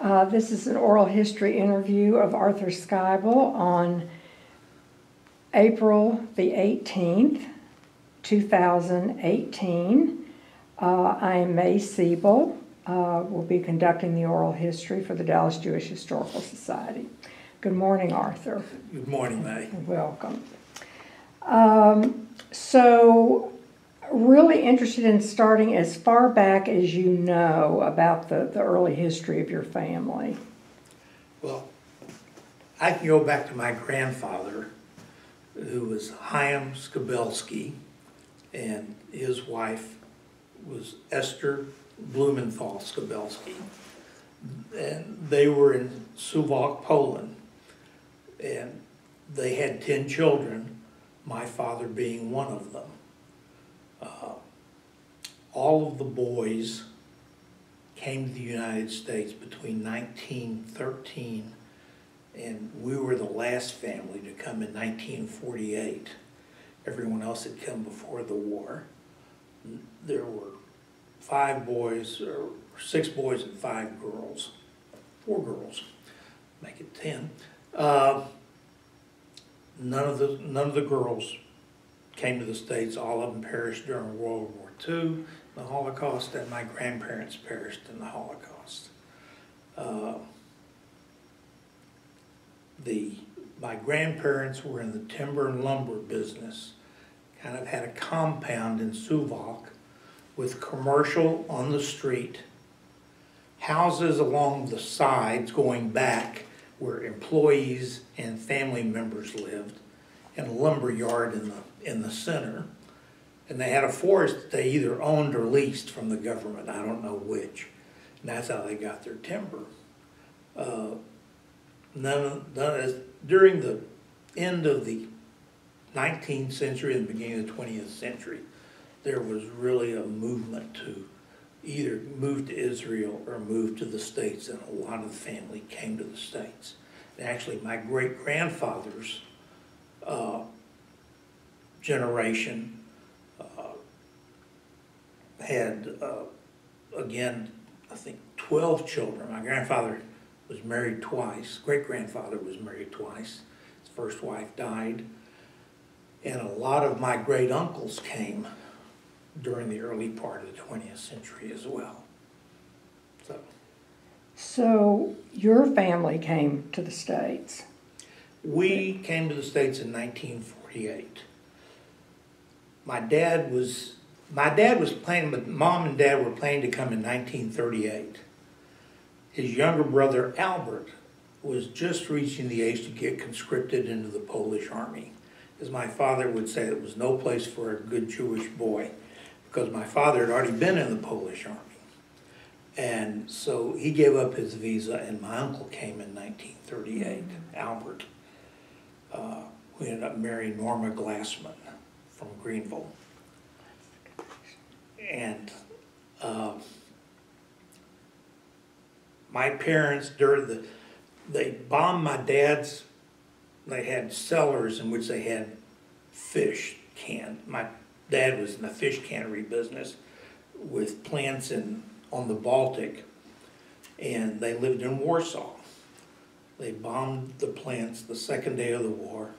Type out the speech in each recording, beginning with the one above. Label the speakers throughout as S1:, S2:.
S1: Uh, This is an oral history interview of Arthur Skibell on April the 18th, 2018. Uh, I am May Sebel, uh, will be conducting the oral history for the Dallas Jewish Historical Society. Good morning, Arthur.
S2: Good morning, May.
S1: Welcome. Um, so, really interested in starting as far back as you know about the, the early history of your family.
S2: Well, I can go back to my grandfather, who was Chaim Skabelsky, and his wife was Esther Blumenthal Skabelsky. And they were in Suwałk, Poland. And they had 10 children, my father being one of them. Uh, all of the boys came to the United States between 1913 and we were the last family to come in 1948. Everyone else had come before the war. There were five boys, or six boys and five girls, four girls, make it 10. Uh, none of the none of the girls came to the States. All of them perished during World War II, the Holocaust, and my grandparents perished in the Holocaust. Uh, the my grandparents were in the timber and lumber business. Kind of had a compound in Suwałk with commercial on the street, houses along the sides going back where employees and family members lived, and a lumber yard in the in the center. And they had a forest that they either owned or leased from the government. I don't know which. And that's how they got their timber. Uh, none none during the end of the 19th century and beginning of the 20th century, there was really a movement to either move to Israel or move to the States, and a lot of the family came to the States. And actually, my great grandfather's uh, generation uh, had, uh, again, I think 12 children. My grandfather was married twice. Great grandfather was married twice. His first wife died. And a lot of my great uncles came during the early part of the 20th century as well. So,
S1: So, your family came to the States.
S2: we came to the States in 1948. My dad was my dad was planning, but mom and dad were planning to come in 1938. His younger brother Albert was just reaching the age to get conscripted into the Polish army. As my father would say, it was no place for a good Jewish boy because my father had already been in the Polish army. And so he gave up his visa, and my uncle came in 1938, Albert. Uh, we ended up marrying Norma Glassman from Greenville. And uh, my parents, during the, they bombed my dad's, they had cellars in which they had fish canned. My dad was in the fish cannery business with plants in, on the Baltic, and they lived in Warsaw. They bombed the plants the second day of the war.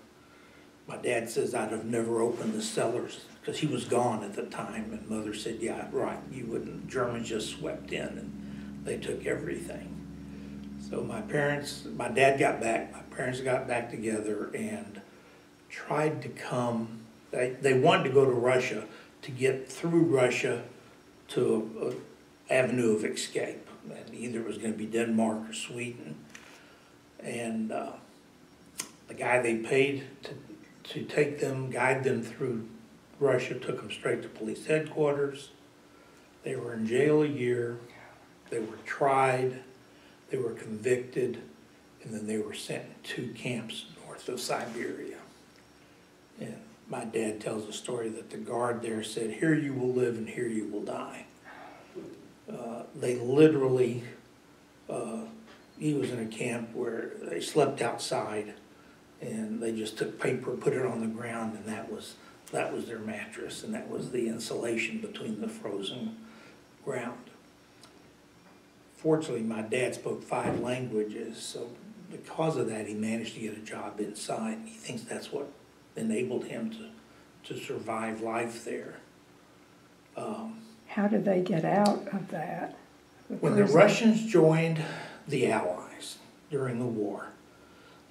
S2: My dad says I'd have never opened the cellars because he was gone at the time, and mother said, "Yeah, right, you wouldn't." Germans just swept in and they took everything. So my parents, my dad got back, my parents got back together and tried to come. They they wanted to go to Russia to get through Russia to a, a avenue of escape, and either it was going to be Denmark or Sweden. And uh, the guy they paid to to take them, guide them through Russia, took them straight to police headquarters. They were in jail a year. They were tried. They were convicted. And then they were sent to camps north of Siberia. And my dad tells a story that the guard there said, Here you will live and here you will die. Uh, they literally, uh, he was in a camp where they slept outside and they just took paper, put it on the ground, and that was that was their mattress, and that was the insulation between the frozen ground. fortunately, my dad spoke five languages, so because of that, he managed to get a job inside. He thinks that's what enabled him to, to survive life there. Um,
S1: How did they get out of that?
S2: When the? Russians joined the Allies during the war,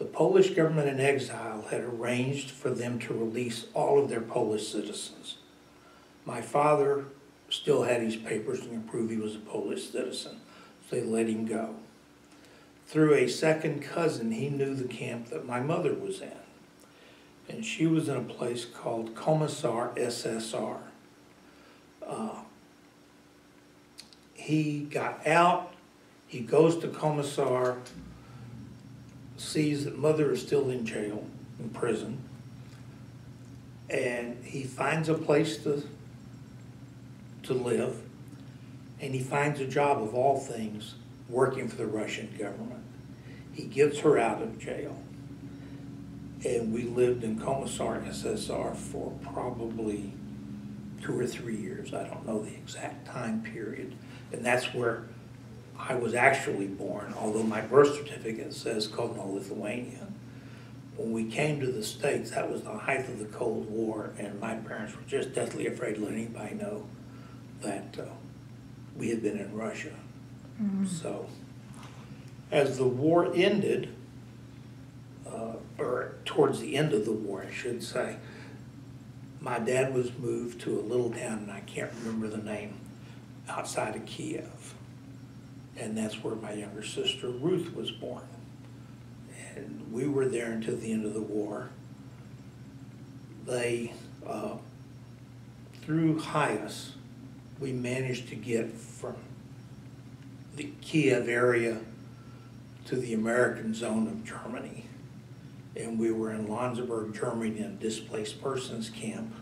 S2: the Polish government in exile had arranged for them to release all of their Polish citizens. My father still had his papers and prove he was a Polish citizen, so they let him go. Through a second cousin, he knew the camp that my mother was in. And she was in a place called Commissar SSR. Uh, he got out, he goes to Commissar, sees that mother is still in jail, in prison, and he finds a place to, to live, and he finds a job of all things, working for the Russian government. He gets her out of jail. And we lived in Commissar SSR for probably two or three years, I don't know the exact time period. And that's where I was actually born, although my birth certificate says Kovno, Lithuania. When we came to the States, that was the height of the Cold War, and my parents were just deathly afraid to let anybody know that uh, we had been in Russia. So, as the war ended, uh, or towards the end of the war, I should say, my dad was moved to a little town, and I can't remember the name, outside of Kiev. And that's where my younger sister Ruth was born. And we were there until the end of the war. They, uh, through HIAS, we managed to get from the Kiev area to the American zone of Germany. And we were in Landsberg, Germany, in a displaced persons camp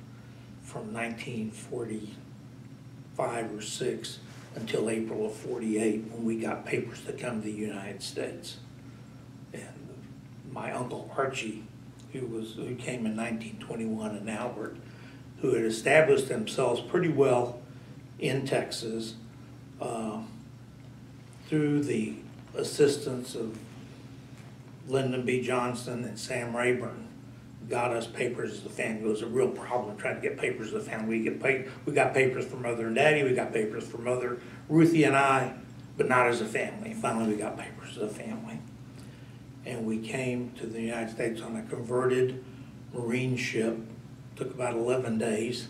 S2: from nineteen forty-five or six until April of forty-eight, when we got papers to come to the United States. And my uncle Archie, who was, who came in nineteen twenty-one in Albert, who had established themselves pretty well in Texas, uh, through the assistance of Lyndon B. Johnson and Sam Rayburn, got us papers as a family. It was a real problem trying to get papers as a family. We get pa- we got papers for mother and daddy, we got papers for mother, Ruthie and I, but not as a family. Finally, we got papers as a family. And we came to the United States on a converted marine ship, took about eleven days,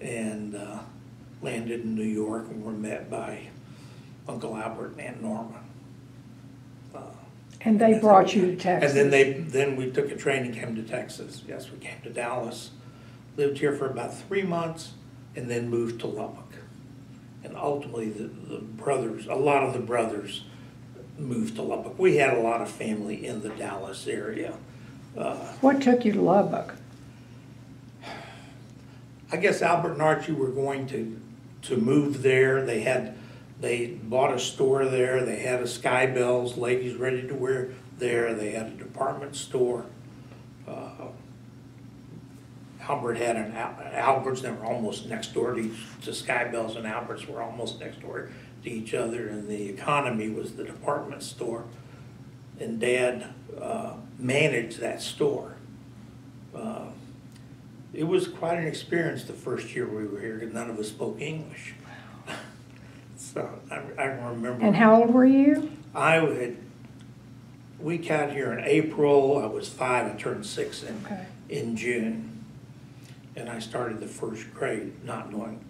S2: and, uh, landed in New York and were met by Uncle Albert and Aunt Norma. Uh,
S1: And they brought you to Texas?
S2: and then they, then we took a train and came to Texas. Yes, we came to Dallas, lived here for about three months, and then moved to Lubbock. And ultimately, the, the brothers, a lot of the brothers moved to Lubbock. We had a lot of family in the Dallas area. Uh,
S1: What took you to Lubbock?
S2: I guess Albert and Archie were going to, to move there. They had, they bought a store there. They had a Skibells, ladies ready to wear there. They had a department store. Uh, Albert had an Al- Alberts, they were almost next door to, each- to Skibells and Alberts were almost next door to each other. And the economy was the department store. And Dad, uh, managed that store. Uh, it was quite an experience the first year we were here, because none of us spoke English. So I, I remember.
S1: And how old were you?
S2: I had, we got here in April, I was five, I turned six in,
S1: Okay.
S2: in June. And I started the first grade not knowing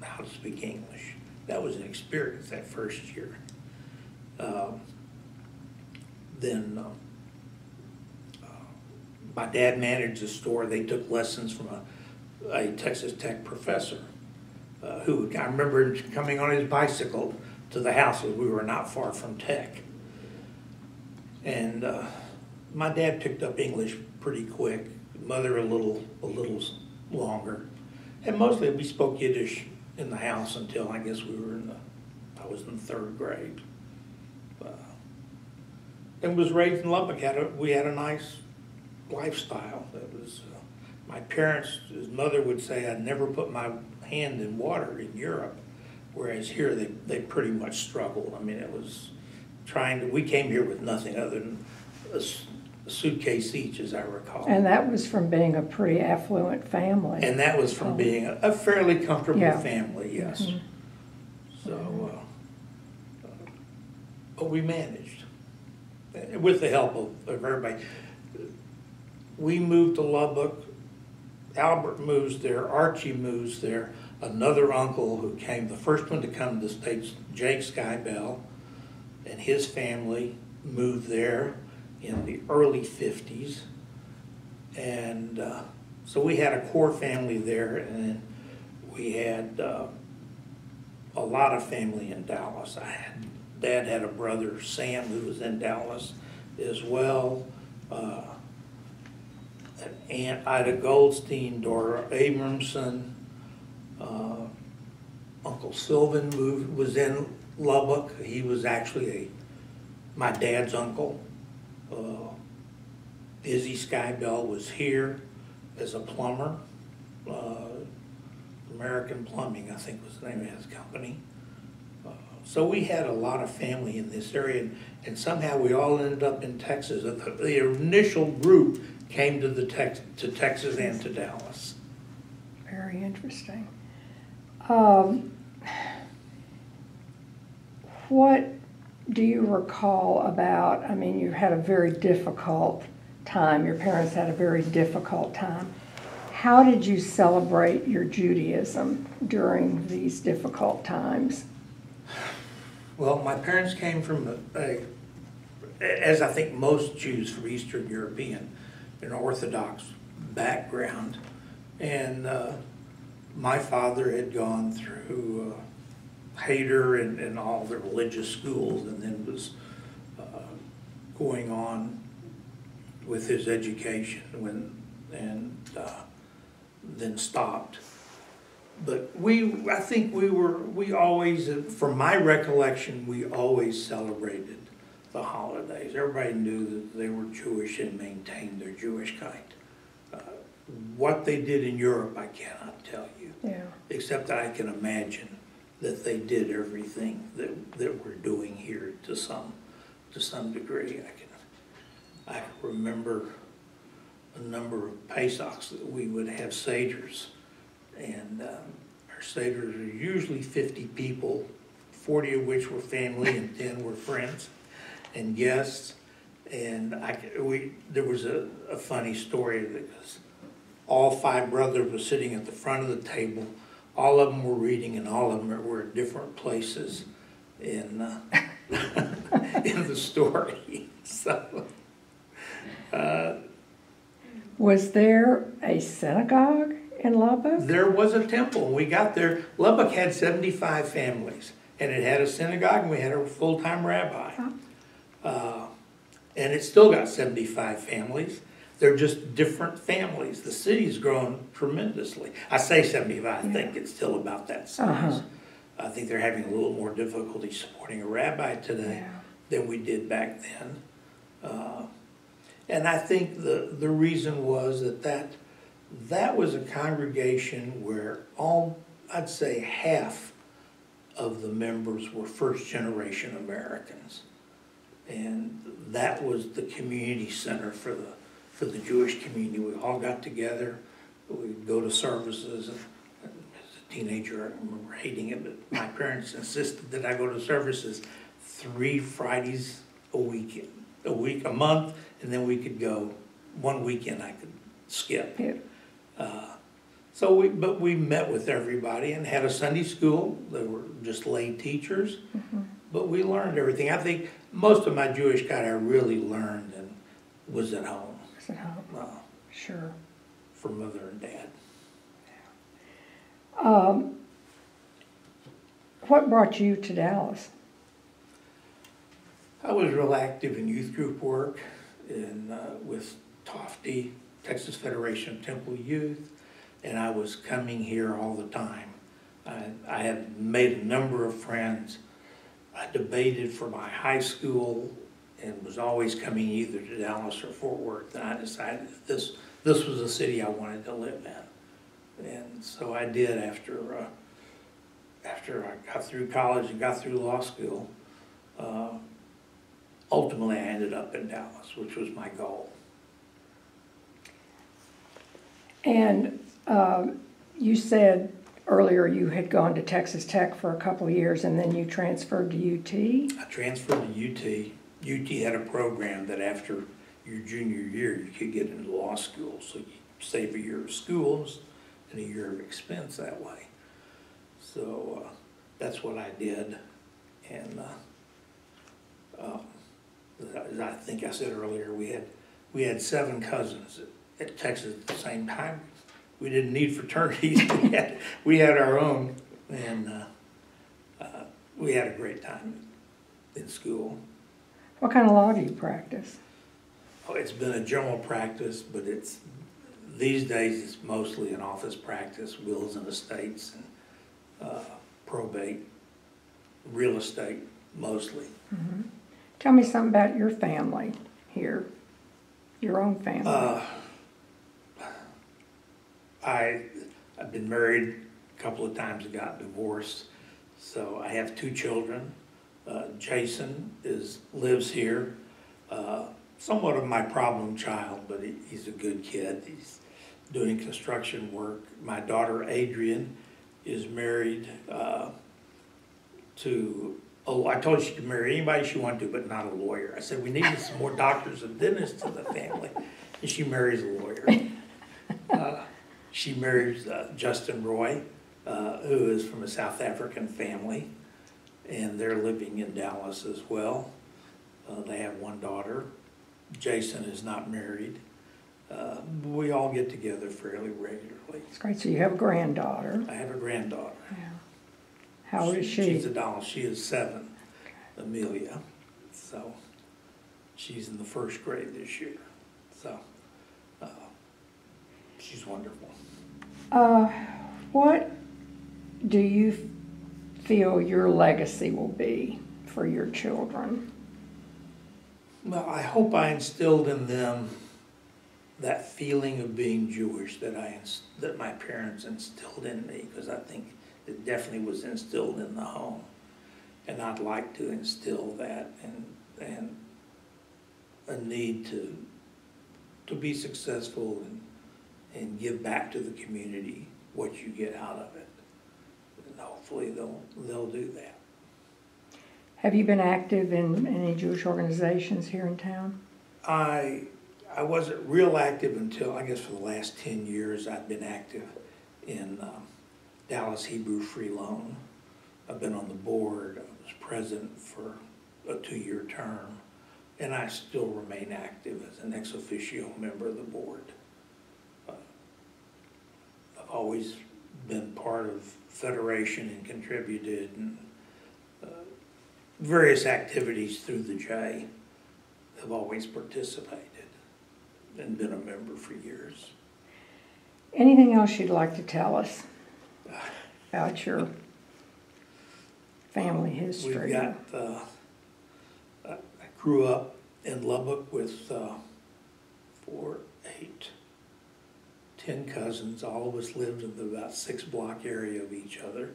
S2: how to speak English. That was an experience that first year. Um, Then, um, uh, my dad managed a store, they took lessons from a, a Texas Tech professor. Uh, who, I remember coming on his bicycle to the house, we were not far from Tech. And, uh, my dad picked up English pretty quick, mother a little, a little longer. And mostly we spoke Yiddish in the house until I guess we were in the, I was in third grade. Uh, And was raised in Lubbock, had a, we had a nice lifestyle. That was, uh, my parents, his mother would say, I'd never put my hand in water in Europe. Whereas here, they, they pretty much struggled. I mean, it was trying to, we came here with nothing other than a suitcase each, as I recall.
S1: And that was from being a pretty affluent family.
S2: And that was from being a a fairly comfortable
S1: Yeah.
S2: family, yes.
S1: Mhm.
S2: So, uh, but we managed, with the help of, of everybody. We moved to Lubbock, Albert moves there, Archie moves there, another uncle who came, the first one to come to the States, Jake Skibell, and his family moved there in the early fifties. And, uh, so we had a core family there, and we had, uh, a lot of family in Dallas. I had, Dad had a brother, Sam, who was in Dallas as well. Uh, aunt, Ida Goldstein, Dora Abramson. Uh, Uncle Sylvan moved, was in Lubbock. He was actually a, my dad's uncle. Uh, Skibell was here as a plumber. Uh, American Plumbing, I think was the name of his company. Uh, So we had a lot of family in this area, and- and somehow we all ended up in Texas. The the initial group came to the Tex, to Texas and to Dallas.
S1: Very interesting. Um, What do you recall about, I mean, you had a very difficult time, your parents had a very difficult time. How did you celebrate your Judaism during these difficult times?
S2: Well, my parents came from a, a- as I think most Jews from Eastern European, an Orthodox background. And uh, my father had gone through uh, and, and all the religious schools and then was uh, going on with his education when, and uh, then stopped. But we, I think we were, we always, from my recollection, we always celebrated the holidays. Everybody knew that they were Jewish and maintained their Jewish kind. Uh, What they did in Europe, I cannot tell you, Except I can imagine that they did everything that, that we're doing here to some, to some degree. I can, I remember a number of Pesachs that we would have Seders. And um, our Seders are usually fifty people, forty of which were family and ten were friends and guests. And I, we, there was a, a funny story because all five brothers were sitting at the front of the table. All of them were reading and all of them were at different places in, uh, in the story. So, uh,
S1: was there a synagogue in Lubbock?
S2: There was a temple, we got there, Lubbock had seventy-five families, and it had a synagogue, and we had a full-time rabbi. Uh, And it still got seventy-five families, they're just different families, the city's grown tremendously. I say seventy-five, I think it's still about that size. I think they're having a little more difficulty supporting a rabbi today
S1: Yeah.
S2: than we did back then. Uh, And I think the, the reason was that that, that was a congregation where all, I'd say half of the members were first-generation Americans. And that was the community center for the, for the Jewish community. We all got together, we'd go to services, and and as a teenager, I remember hating it, but my parents insisted that I go to services three Fridays a week, a week, a month, and then we could go, one weekend I could skip.
S1: Yeah.
S2: Uh, So we, but we met with everybody and had a Sunday school, they were just lay teachers, but we learned everything. I think most of my Jewish God I really learned and was at home,
S1: Was it home?
S2: uh,
S1: Sure.
S2: For mother and dad.
S1: Um, what brought you to Dallas?
S2: I was real active in youth group work and uh, with TOFTY, Texas Federation of Temple Youth, and I was coming here all the time. I, I had made a number of friends. I debated for my high school and was always coming either to Dallas or Fort Worth. And I decided that this, this was a city I wanted to live in. And so I did after uh, after I got through college and got through law school, uh, ultimately I ended up in Dallas, which was my goal.
S1: And um, you said earlier you had gone to Texas Tech for a couple of years and then you transferred to UT?
S2: I transferred to UT. UT had a program that after your junior year, you could get into law school. So you save a year of schools and a year of expense that way. So uh, that's what I did. And uh, um, as I think I said earlier, we had, we had seven cousins at, at Texas at the same time. We didn't need fraternities. we, had, we had our own. And uh, uh, we had a great time in school.
S1: What kind of law do you practice?
S2: Oh, it's been a general practice, but it's, these days, it's mostly an office practice, wills and estates, and uh, probate, real estate, mostly.
S1: Tell me something about your family here, your own family.
S2: Uh, I, I've been married a couple of times and got divorced, so I have two children. Uh, Jason is, lives here, uh, somewhat of my problem child, but he, he's a good kid. He's doing construction work. My daughter Adrian is married, uh, to, oh, I told you she could marry anybody she wanted to, but not a lawyer. I said, we needed some more doctors and dentists in the family, and she marries a lawyer. Uh, She marries uh, Justin Roy, uh, who is from a South African family, and they're living in Dallas as well. Uh, They have one daughter. Jason is not married. Uh, We all get together fairly regularly.
S1: It's great, so you have a granddaughter.
S2: I have a granddaughter.
S1: How old is
S2: She's a doll, she is seven, Amelia, so she's in the first grade this year, so, uh, she's wonderful.
S1: Uh, what do you feel your legacy will be for your children?
S2: Well, I hope I instilled in them that feeling of being Jewish that I, that my parents instilled in me, because I think it definitely was instilled in the home. And I'd like to instill that and, and a need to, to be successful and, and give back to the community what you get out of it. Hopefully they'll, they'll do that.
S1: Have you been active in any Jewish organizations here in town?
S2: I, I wasn't real active until, I guess for the last ten years, I've been active in um, Dallas Hebrew Free Loan. I've been on the board, I was president for a two-year term, and I still remain active as an ex officio member of the board. Uh, I've always been part of Federation and contributed and uh, various activities through the J have always participated and been a member for years.
S1: Anything else you'd like to tell us about your family history?
S2: We've got, uh, I I grew up in Lubbock with, uh, four, eight, ten cousins. All of us lived in the about six block area of each other.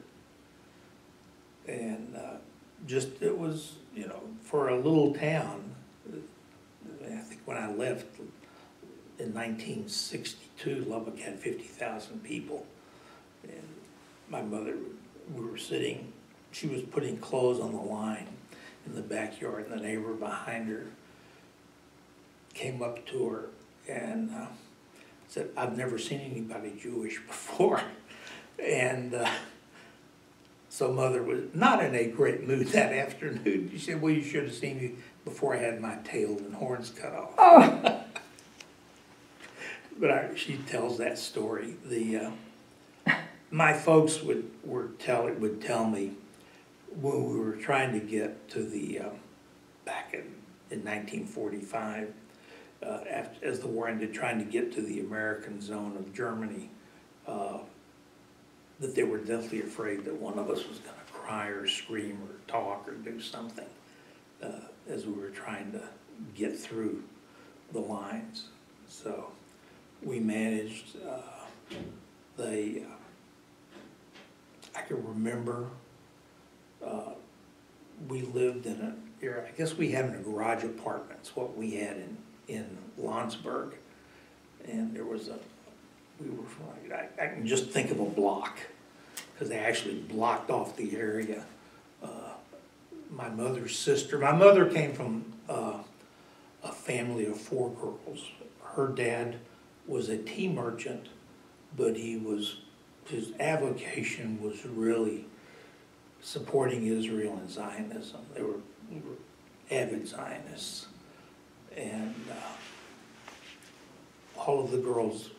S2: And, uh, just, it was, you know, for a little town, I think when I left in nineteen sixty-two, Lubbock had fifty thousand people. And my mother, we were sitting, she was putting clothes on the line in the backyard, and the neighbor behind her came up to her and uh, said, I've never seen anybody Jewish before. And uh, so mother was not in a great mood that afternoon. She said, well, you should have seen me before I had my tail and horns cut off.
S1: Oh,
S2: But I, she tells that story. The uh, my folks would were tell it would tell me when we were trying to get to the uh, back in in 1945, uh, after, as the war ended, trying to get to the American zone of Germany, uh, that they were deathly afraid that one of us was going to cry or scream or talk or do something uh, as we were trying to get through the lines. So we managed, uh, they, uh, I can remember, uh, we lived in a, era- I guess we had in a garage apartments, what we had in, in Lawrenceburg. And there was a, we were, I, I can just think of a block, because they actually blocked off the area. Uh, My mother's sister, my mother came from, uh, a family of four girls. Her dad was a tea merchant, but he was, his avocation was really supporting Israel and Zionism. They were, they were avid Zionists. And uh, all of the girls,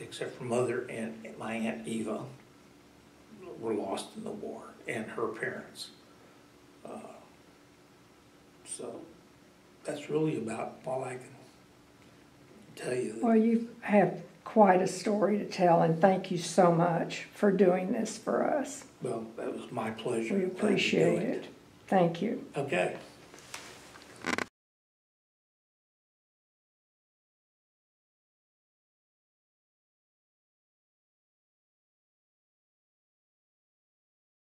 S2: except for mother and my Aunt Eva, were lost in the war, and her parents. Uh, So that's really about all I can tell you.
S1: Well, you have quite a story to tell, and thank you so much for doing this for us.
S2: Well, that was my pleasure.
S1: We
S2: Glad to do
S1: appreciate it. Thank you.
S2: Okay,